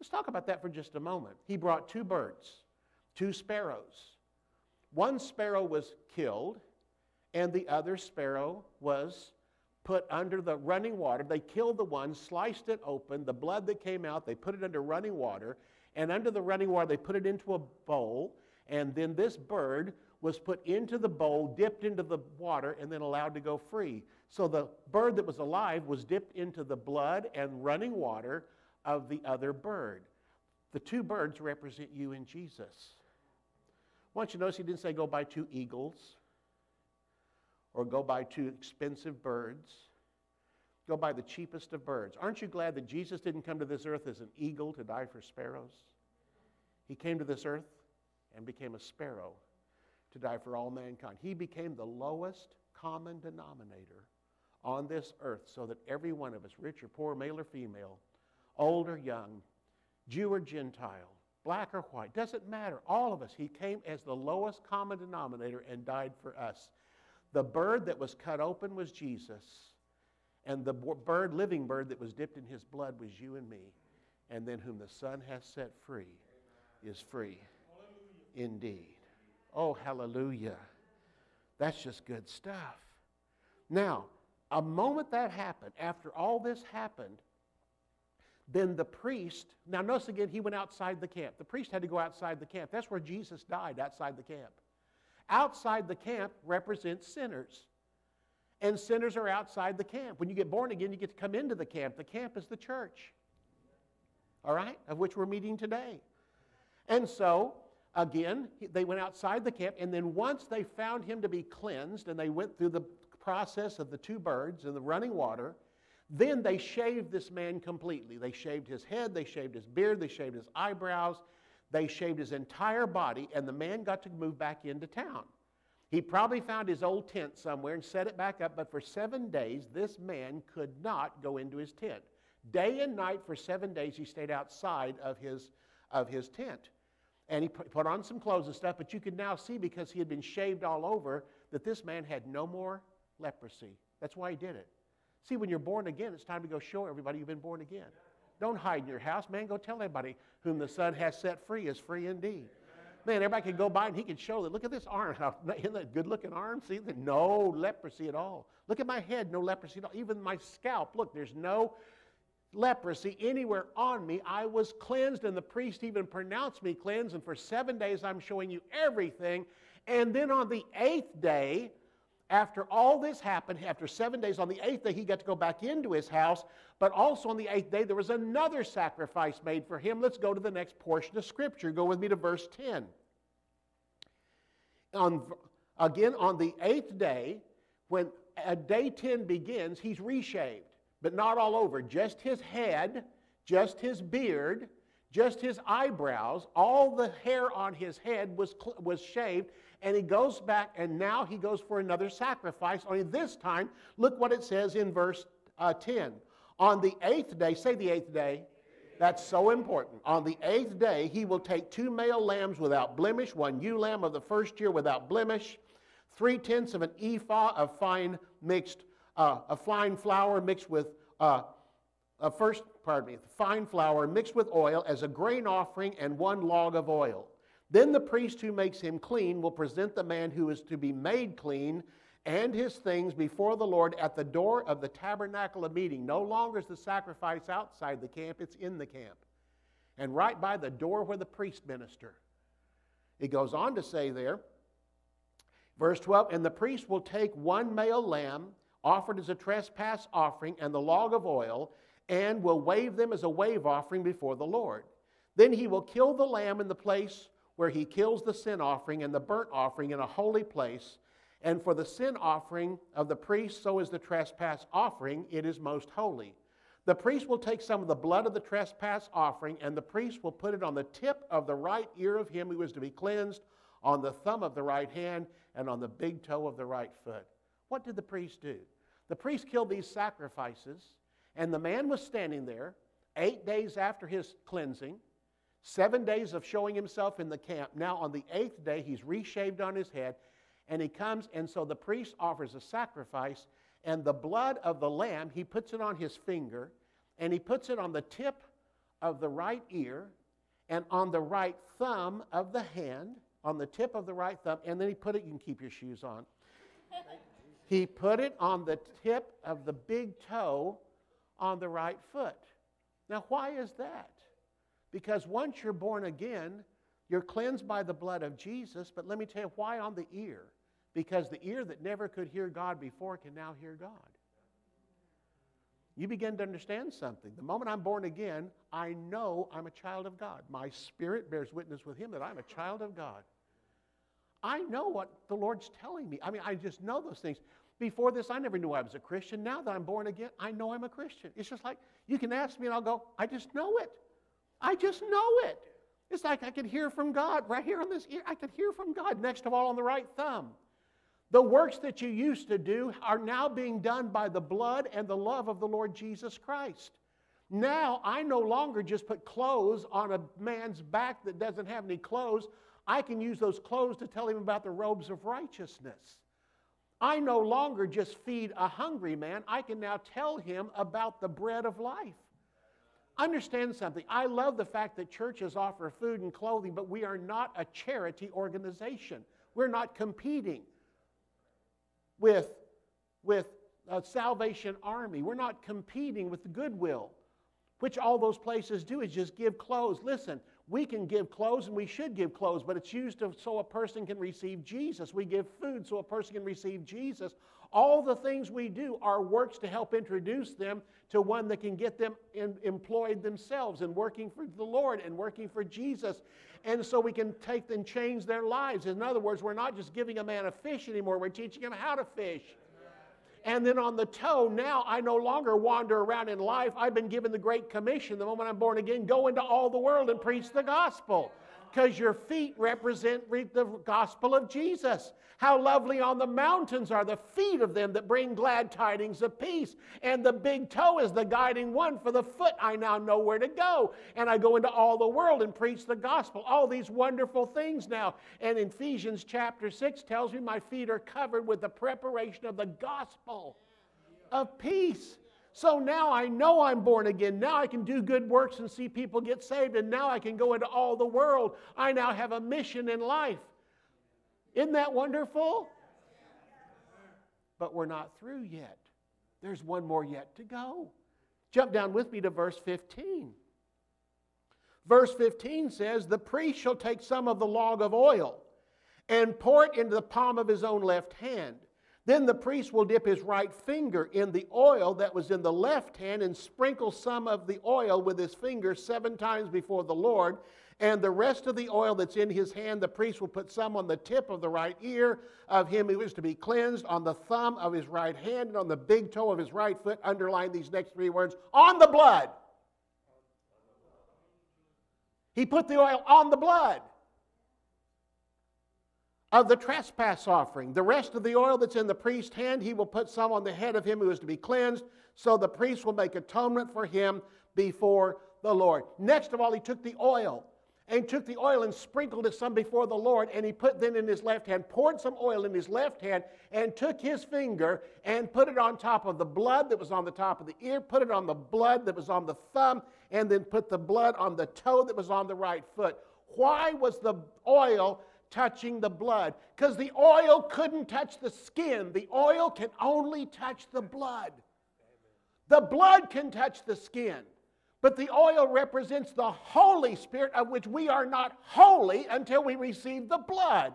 Let's talk about that for just a moment. He brought two birds two sparrows. One sparrow was killed, and the other sparrow was put under the running water. They killed the one, sliced it open, the blood that came out, they put it under running water, and under the running water, they put it into a bowl, and then this bird was put into the bowl, dipped into the water, and then allowed to go free. So the bird that was alive was dipped into the blood and running water of the other bird. The two birds represent you and Jesus. Want you notice he didn't say go buy two eagles or go buy two expensive birds. Go buy the cheapest of birds. Aren't you glad that Jesus didn't come to this earth as an eagle to die for sparrows? He came to this earth and became a sparrow to die for all mankind. He became the lowest common denominator on this earth so that every one of us, rich or poor, male or female, old or young, Jew or Gentile, black or white, doesn't matter. All of us. He came as the lowest common denominator and died for us. The bird that was cut open was Jesus, and the bird, living bird that was dipped in his blood was you and me. And then whom the Son has set free is free indeed. Oh, hallelujah. That's just good stuff. Now, a moment that happened, after all this happened, then the priest, now notice again, he went outside the camp. The priest had to go outside the camp. That's where Jesus died, outside the camp. Outside the camp represents sinners. And sinners are outside the camp. When you get born again, you get to come into the camp. The camp is the church, all right, of which we're meeting today. And so, again, they went outside the camp, and then once they found him to be cleansed, and they went through the process of the two birds and the running water, then they shaved this man completely. They shaved his head, they shaved his beard, they shaved his eyebrows, they shaved his entire body, and the man got to move back into town. He probably found his old tent somewhere and set it back up, but for seven days, this man could not go into his tent. Day and night for seven days, he stayed outside of his, of his tent. And he put on some clothes and stuff, but you could now see because he had been shaved all over that this man had no more leprosy. That's why he did it. See, when you're born again, it's time to go show everybody you've been born again. Don't hide in your house, man. Go tell everybody whom the Son has set free is free indeed. Man, everybody can go by and he can show that. Look at this arm. Isn't that good looking arm? See, no leprosy at all. Look at my head, no leprosy at all. Even my scalp, look, there's no leprosy anywhere on me. I was cleansed, and the priest even pronounced me cleansed. And for seven days, I'm showing you everything. And then on the eighth day, after all this happened, after seven days, on the eighth day, he got to go back into his house. But also on the eighth day, there was another sacrifice made for him. Let's go to the next portion of Scripture. Go with me to verse 10. On, again, on the eighth day, when uh, day 10 begins, he's reshaved, but not all over. Just his head, just his beard, just his eyebrows, all the hair on his head was, was shaved, and he goes back, and now he goes for another sacrifice. Only this time, look what it says in verse uh, 10. On the eighth day, say the eighth day. That's so important. On the eighth day, he will take two male lambs without blemish, one ewe lamb of the first year without blemish, three tenths of an ephah of fine mixed, uh, a fine flour mixed with, uh, a first, pardon me, fine flour mixed with oil as a grain offering, and one log of oil. Then the priest who makes him clean will present the man who is to be made clean and his things before the Lord at the door of the tabernacle of meeting. No longer is the sacrifice outside the camp, it's in the camp. And right by the door where the priest minister. It goes on to say there, verse 12, and the priest will take one male lamb offered as a trespass offering and the log of oil, and will wave them as a wave offering before the Lord. Then he will kill the lamb in the place where he kills the sin offering and the burnt offering in a holy place and for the sin offering of the priest, so is the trespass offering, it is most holy. The priest will take some of the blood of the trespass offering, and the priest will put it on the tip of the right ear of him who is to be cleansed, on the thumb of the right hand, and on the big toe of the right foot. What did the priest do? The priest killed these sacrifices, and the man was standing there eight days after his cleansing, seven days of showing himself in the camp. Now, on the eighth day, he's reshaved on his head and he comes, and so the priest offers a sacrifice, and the blood of the lamb, he puts it on his finger, and he puts it on the tip of the right ear, and on the right thumb of the hand, on the tip of the right thumb, and then he put it, you can keep your shoes on. He put it on the tip of the big toe on the right foot. Now, why is that? Because once you're born again, you're cleansed by the blood of Jesus, but let me tell you why on the ear? Because the ear that never could hear God before can now hear God. You begin to understand something. The moment I'm born again, I know I'm a child of God. My spirit bears witness with Him that I'm a child of God. I know what the Lord's telling me. I mean, I just know those things. Before this, I never knew I was a Christian. Now that I'm born again, I know I'm a Christian. It's just like you can ask me and I'll go, I just know it. I just know it. It's like I could hear from God right here on this ear. I could hear from God next of all on the right thumb. The works that you used to do are now being done by the blood and the love of the Lord Jesus Christ. Now I no longer just put clothes on a man's back that doesn't have any clothes. I can use those clothes to tell him about the robes of righteousness. I no longer just feed a hungry man. I can now tell him about the bread of life. Understand something. I love the fact that churches offer food and clothing, but we are not a charity organization. We're not competing with, with a Salvation Army. We're not competing with the Goodwill, which all those places do is just give clothes. Listen, we can give clothes and we should give clothes, but it's used to, so a person can receive Jesus. We give food so a person can receive Jesus. All the things we do are works to help introduce them to one that can get them in, employed themselves and working for the Lord and working for Jesus. And so we can take and change their lives. In other words, we're not just giving a man a fish anymore, we're teaching him how to fish. And then on the toe, now I no longer wander around in life. I've been given the Great Commission the moment I'm born again go into all the world and preach the gospel because your feet represent the gospel of Jesus. How lovely on the mountains are the feet of them that bring glad tidings of peace. And the big toe is the guiding one for the foot. I now know where to go. And I go into all the world and preach the gospel. All these wonderful things now. And Ephesians chapter 6 tells me my feet are covered with the preparation of the gospel of peace. So now I know I'm born again. Now I can do good works and see people get saved. And now I can go into all the world. I now have a mission in life. Isn't that wonderful? But we're not through yet. There's one more yet to go. Jump down with me to verse 15. Verse 15 says, The priest shall take some of the log of oil and pour it into the palm of his own left hand then the priest will dip his right finger in the oil that was in the left hand and sprinkle some of the oil with his finger seven times before the Lord. And the rest of the oil that's in his hand, the priest will put some on the tip of the right ear of him who is to be cleansed, on the thumb of his right hand, and on the big toe of his right foot. Underline these next three words on the blood. He put the oil on the blood. Of the trespass offering. The rest of the oil that's in the priest's hand, he will put some on the head of him who is to be cleansed, so the priest will make atonement for him before the Lord. Next of all, he took the oil and took the oil and sprinkled it some before the Lord, and he put then in his left hand, poured some oil in his left hand, and took his finger and put it on top of the blood that was on the top of the ear, put it on the blood that was on the thumb, and then put the blood on the toe that was on the right foot. Why was the oil touching the blood? Because the oil couldn't touch the skin, the oil can only touch the blood. The blood can touch the skin. But the oil represents the Holy Spirit, of which we are not holy until we receive the blood.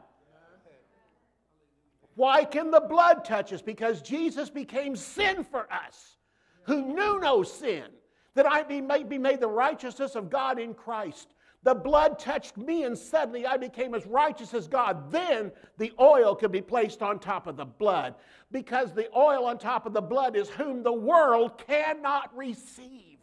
Why can the blood touch us? Because Jesus became sin for us, who knew no sin, that I may be made the righteousness of God in Christ. The blood touched me, and suddenly I became as righteous as God. Then the oil could be placed on top of the blood, because the oil on top of the blood is whom the world cannot receive.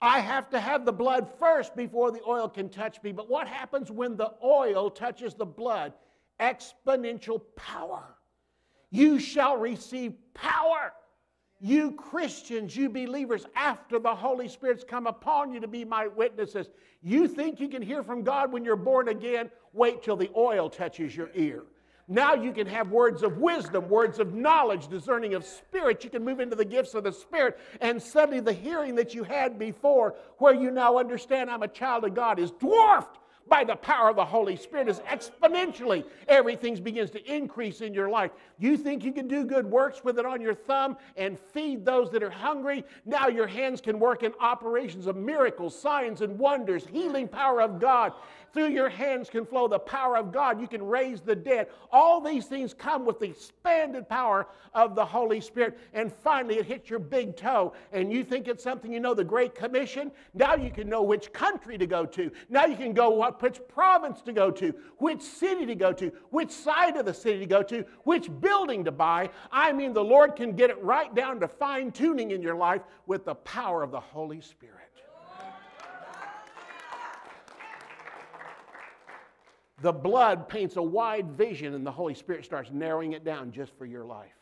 I have to have the blood first before the oil can touch me. But what happens when the oil touches the blood? Exponential power. You shall receive power. You Christians, you believers, after the Holy Spirit's come upon you to be my witnesses. You think you can hear from God when you're born again? Wait till the oil touches your ear. Now you can have words of wisdom, words of knowledge, discerning of spirit. You can move into the gifts of the Spirit, and suddenly the hearing that you had before, where you now understand I'm a child of God, is dwarfed by the power of the Holy Spirit is exponentially everything begins to increase in your life. You think you can do good works with it on your thumb and feed those that are hungry? Now your hands can work in operations of miracles, signs, and wonders, healing power of God. Through your hands can flow the power of God. You can raise the dead. All these things come with the expanded power of the Holy Spirit. And finally, it hits your big toe, and you think it's something you know the Great Commission. Now you can know which country to go to. Now you can go what which province to go to, which city to go to, which side of the city to go to, which building to buy. I mean, the Lord can get it right down to fine tuning in your life with the power of the Holy Spirit. The blood paints a wide vision, and the Holy Spirit starts narrowing it down just for your life.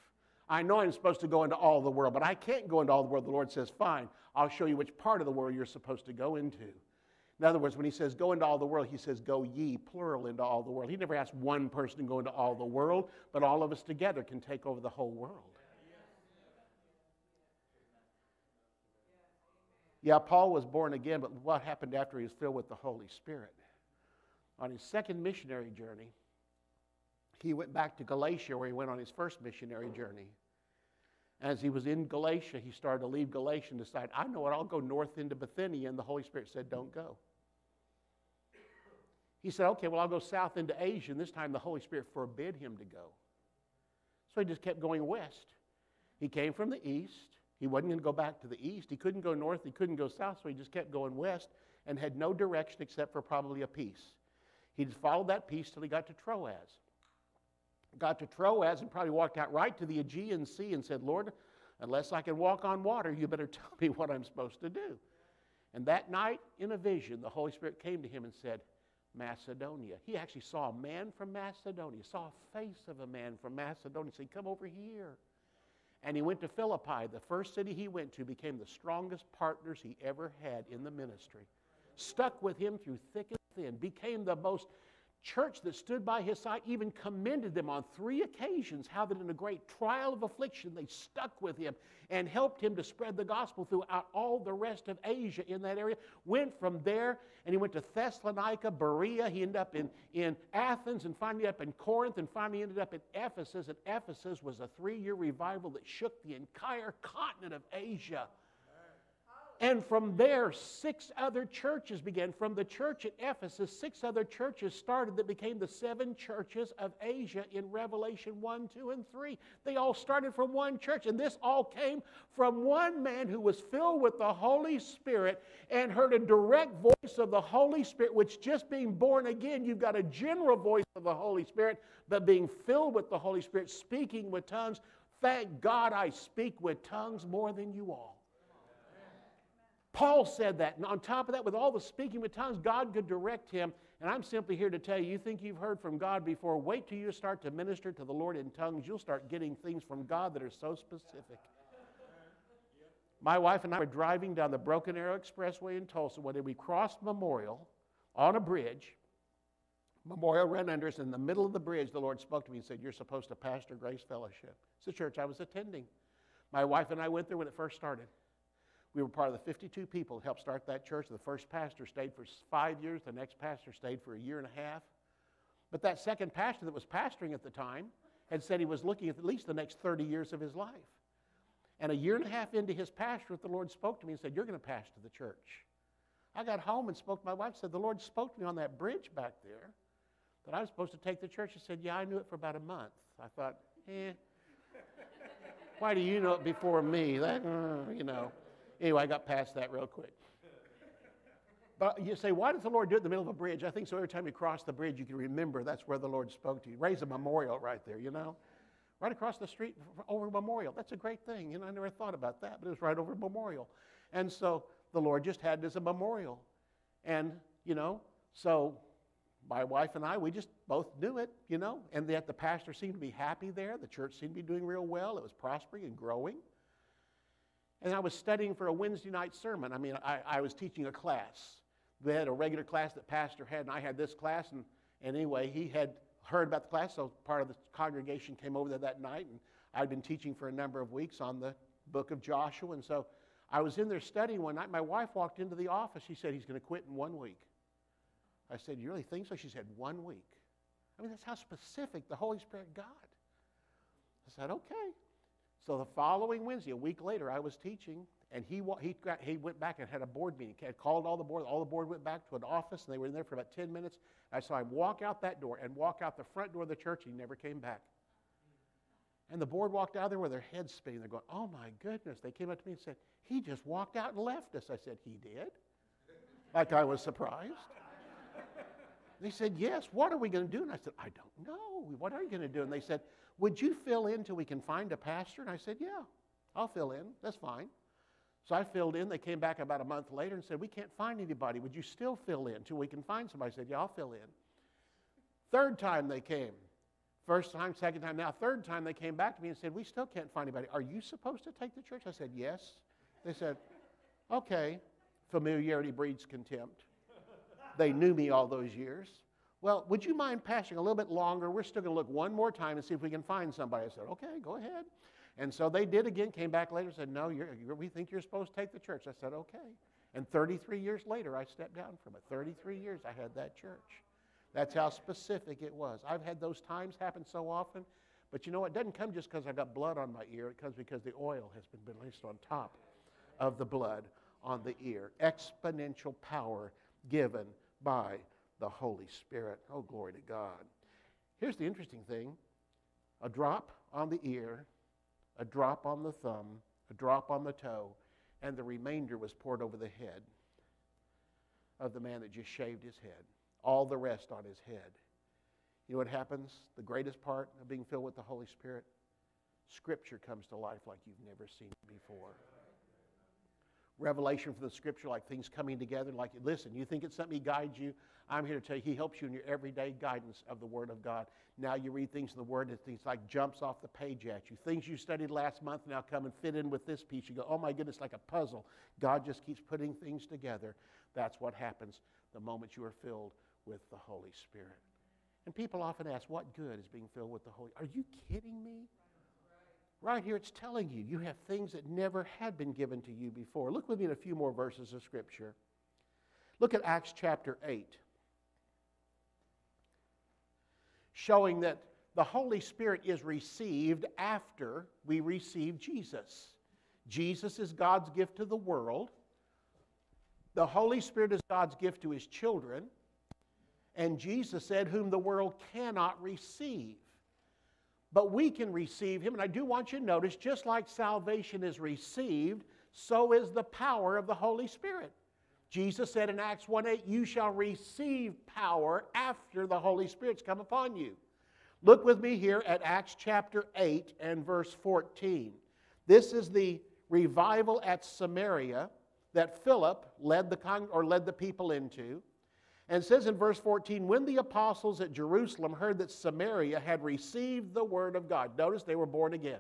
I know I'm supposed to go into all the world, but I can't go into all the world. The Lord says, Fine, I'll show you which part of the world you're supposed to go into. In other words, when He says go into all the world, He says go ye, plural, into all the world. He never asked one person to go into all the world, but all of us together can take over the whole world. Yeah, Paul was born again, but what happened after he was filled with the Holy Spirit? On his second missionary journey, he went back to Galatia where he went on his first missionary journey. As he was in Galatia, he started to leave Galatia and decided, I know what, I'll go north into Bithynia. And the Holy Spirit said, Don't go. He said, Okay, well, I'll go south into Asia. And this time the Holy Spirit forbid him to go. So he just kept going west. He came from the east. He wasn't going to go back to the east. He couldn't go north. He couldn't go south. So he just kept going west and had no direction except for probably a peace. He followed that peace till he got to Troas. Got to Troas and probably walked out right to the Aegean Sea and said, Lord, unless I can walk on water, you better tell me what I'm supposed to do. And that night, in a vision, the Holy Spirit came to him and said, Macedonia. He actually saw a man from Macedonia, saw a face of a man from Macedonia. Said, Come over here. And he went to Philippi. The first city he went to became the strongest partners he ever had in the ministry. Stuck with him through thick and thin, became the most church that stood by his side even commended them on three occasions how that in a great trial of affliction they stuck with him and helped him to spread the gospel throughout all the rest of Asia in that area. Went from there and he went to Thessalonica, Berea. He ended up in, in Athens and finally up in Corinth and finally ended up in Ephesus. And Ephesus was a three year revival that shook the entire continent of Asia. And from there, six other churches began. From the church at Ephesus, six other churches started that became the seven churches of Asia in Revelation 1, 2, and 3. They all started from one church. And this all came from one man who was filled with the Holy Spirit and heard a direct voice of the Holy Spirit, which just being born again, you've got a general voice of the Holy Spirit, but being filled with the Holy Spirit, speaking with tongues. Thank God I speak with tongues more than you all Paul said that. And on top of that, with all the speaking with tongues, God could direct him. And I'm simply here to tell you, you think you've heard from God before, wait till you start to minister to the Lord in tongues. You'll start getting things from God that are so specific. My wife and I were driving down the Broken Arrow Expressway in Tulsa when we crossed Memorial on a bridge. Memorial ran under us. In the middle of the bridge, the Lord spoke to me and said, You're supposed to pastor Grace Fellowship. It's the church I was attending. My wife and I went there when it first started. We were part of the 52 people that helped start that church. The first pastor stayed for five years, the next pastor stayed for a year and a half. But that second pastor that was pastoring at the time had said he was looking at at least the next 30 years of his life. And a year and a half into his pastorate, the Lord spoke to me and said, You're going to pastor the church. I got home and spoke to my wife, said, The Lord spoke to me on that bridge back there that I was supposed to take the church. She said, Yeah, I knew it for about a month. I thought, Eh, why do you know it before me? That, uh, you know. Anyway, I got past that real quick. But you say, why does the Lord do it in the middle of a bridge? I think so every time you cross the bridge, you can remember that's where the Lord spoke to you. Raise a memorial right there, you know? Right across the street over Memorial. That's a great thing. You know, I never thought about that, but it was right over Memorial. And so the Lord just had it as a memorial. And, you know, so my wife and I, we just both knew it, you know, and that the pastor seemed to be happy there. The church seemed to be doing real well. It was prospering and growing. And I was studying for a Wednesday night sermon. I mean, I, I was teaching a class. We had a regular class that pastor had, and I had this class. And, and anyway, he had heard about the class, so part of the congregation came over there that night, and I'd been teaching for a number of weeks on the book of Joshua. And so I was in there studying one night. My wife walked into the office. She said, He's going to quit in one week. I said, You really think so? She said, One week. I mean, that's how specific the Holy Spirit got. I said, Okay. So the following Wednesday, a week later, I was teaching, and he, he, got, he went back and had a board meeting. He had called all the board. All the board went back to an office, and they were in there for about 10 minutes. I saw him walk out that door and walk out the front door of the church. He never came back. And the board walked out there with their heads spinning. They're going, oh my goodness. They came up to me and said, he just walked out and left us. I said, he did? Like I was surprised. They said, yes. What are we going to do? And I said, I don't know. What are you going to do? And they said, would you fill in till we can find a pastor? And I said, Yeah, I'll fill in. That's fine. So I filled in. They came back about a month later and said, We can't find anybody. Would you still fill in till we can find somebody? I said, Yeah, I'll fill in. Third time they came. First time, second time, now third time they came back to me and said, We still can't find anybody. Are you supposed to take the church? I said, Yes. They said, Okay. Familiarity breeds contempt. They knew me all those years. Well, would you mind passing a little bit longer? We're still going to look one more time and see if we can find somebody. I said, okay, go ahead. And so they did again, came back later said, no, you're, you're, we think you're supposed to take the church. I said, okay. And 33 years later, I stepped down from it. 33 years I had that church. That's how specific it was. I've had those times happen so often. But you know, it doesn't come just because I got blood on my ear. It comes because the oil has been placed on top of the blood on the ear. Exponential power given by the Holy Spirit. Oh, glory to God. Here's the interesting thing a drop on the ear, a drop on the thumb, a drop on the toe, and the remainder was poured over the head of the man that just shaved his head. All the rest on his head. You know what happens? The greatest part of being filled with the Holy Spirit? Scripture comes to life like you've never seen it before revelation from the scripture, like things coming together. Like, listen, you think it's something He guides you? I'm here to tell you, He helps you in your everyday guidance of the Word of God. Now you read things in the Word, and things like jumps off the page at you. Things you studied last month now come and fit in with this piece. You go, oh my goodness, like a puzzle. God just keeps putting things together. That's what happens the moment you are filled with the Holy Spirit. And people often ask, what good is being filled with the Holy? Are you kidding me? Right here, it's telling you you have things that never had been given to you before. Look with me in a few more verses of Scripture. Look at Acts chapter 8, showing that the Holy Spirit is received after we receive Jesus. Jesus is God's gift to the world. The Holy Spirit is God's gift to his children. And Jesus said, Whom the world cannot receive but we can receive him. And I do want you to notice just like salvation is received, so is the power of the Holy Spirit. Jesus said in Acts 1 8, You shall receive power after the Holy Spirit's come upon you. Look with me here at Acts chapter 8 and verse 14. This is the revival at Samaria that Philip led the, con- or led the people into. And says in verse 14, when the apostles at Jerusalem heard that Samaria had received the word of God, notice they were born again.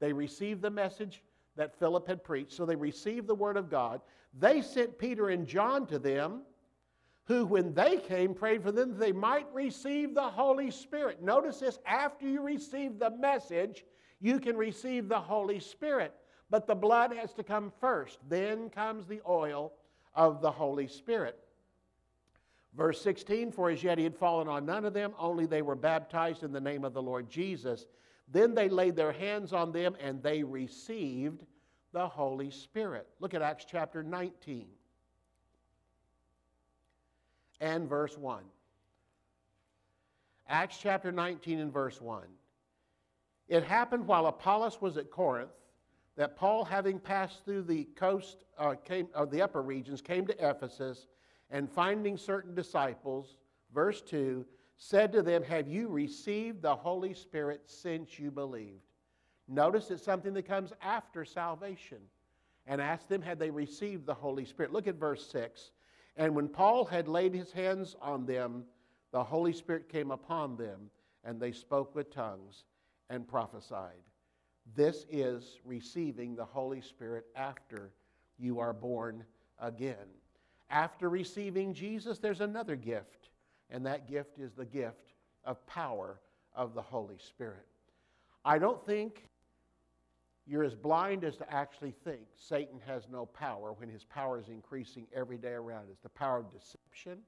They received the message that Philip had preached, so they received the word of God. They sent Peter and John to them, who, when they came, prayed for them that they might receive the Holy Spirit. Notice this after you receive the message, you can receive the Holy Spirit. But the blood has to come first, then comes the oil of the Holy Spirit. Verse 16 For as yet he had fallen on none of them, only they were baptized in the name of the Lord Jesus. Then they laid their hands on them and they received the Holy Spirit. Look at Acts chapter 19 and verse 1. Acts chapter 19 and verse 1. It happened while Apollos was at Corinth that Paul, having passed through the coast, uh, came, uh, the upper regions, came to Ephesus and finding certain disciples, verse 2, said to them, Have you received the Holy Spirit since you believed? Notice it's something that comes after salvation. And asked them, Had they received the Holy Spirit? Look at verse 6. And when Paul had laid his hands on them, the Holy Spirit came upon them, and they spoke with tongues and prophesied. This is receiving the Holy Spirit after you are born again. After receiving Jesus, there's another gift, and that gift is the gift of power of the Holy Spirit. I don't think you're as blind as to actually think Satan has no power when his power is increasing every day around us. The power of deception,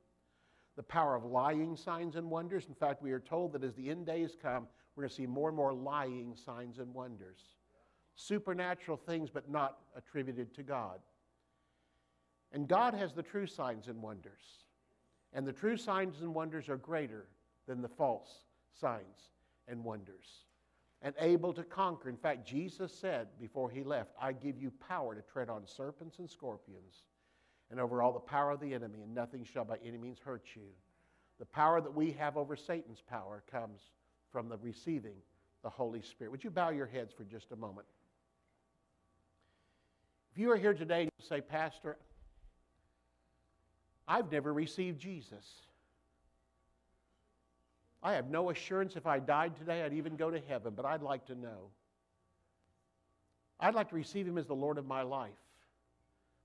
the power of lying signs and wonders. In fact, we are told that as the end days come, we're going to see more and more lying signs and wonders. Supernatural things, but not attributed to God. And God has the true signs and wonders. And the true signs and wonders are greater than the false signs and wonders. And able to conquer. In fact, Jesus said before he left, I give you power to tread on serpents and scorpions and over all the power of the enemy, and nothing shall by any means hurt you. The power that we have over Satan's power comes from the receiving the Holy Spirit. Would you bow your heads for just a moment? If you are here today you say, Pastor, I've never received Jesus. I have no assurance if I died today I'd even go to heaven, but I'd like to know. I'd like to receive Him as the Lord of my life,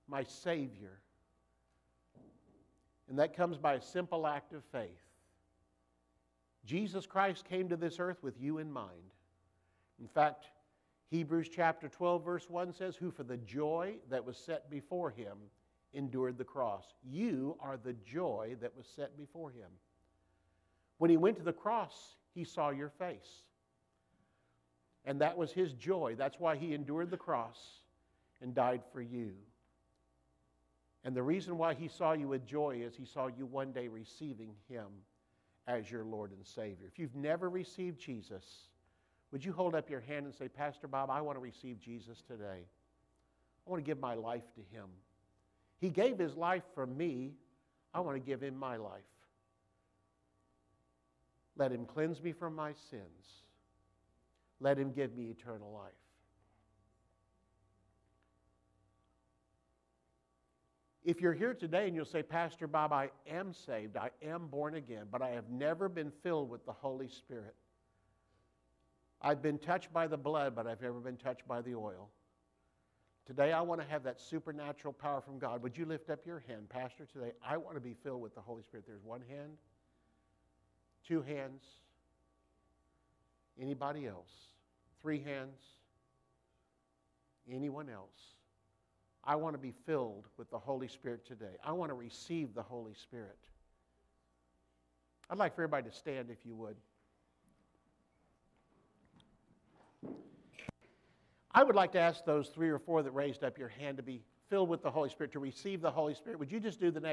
my Savior. And that comes by a simple act of faith. Jesus Christ came to this earth with you in mind. In fact, Hebrews chapter 12, verse 1 says, Who for the joy that was set before him endured the cross. You are the joy that was set before him. When he went to the cross, he saw your face. And that was his joy. That's why he endured the cross and died for you. And the reason why he saw you with joy is he saw you one day receiving him as your Lord and Savior. If you've never received Jesus, would you hold up your hand and say, Pastor Bob, I want to receive Jesus today? I want to give my life to him. He gave his life for me. I want to give him my life. Let him cleanse me from my sins. Let him give me eternal life. If you're here today and you'll say, Pastor Bob, I am saved, I am born again, but I have never been filled with the Holy Spirit. I've been touched by the blood, but I've never been touched by the oil. Today, I want to have that supernatural power from God. Would you lift up your hand, Pastor? Today, I want to be filled with the Holy Spirit. There's one hand, two hands. Anybody else? Three hands. Anyone else? I want to be filled with the Holy Spirit today. I want to receive the Holy Spirit. I'd like for everybody to stand if you would. I would like to ask those three or four that raised up your hand to be filled with the Holy Spirit, to receive the Holy Spirit. Would you just do the next?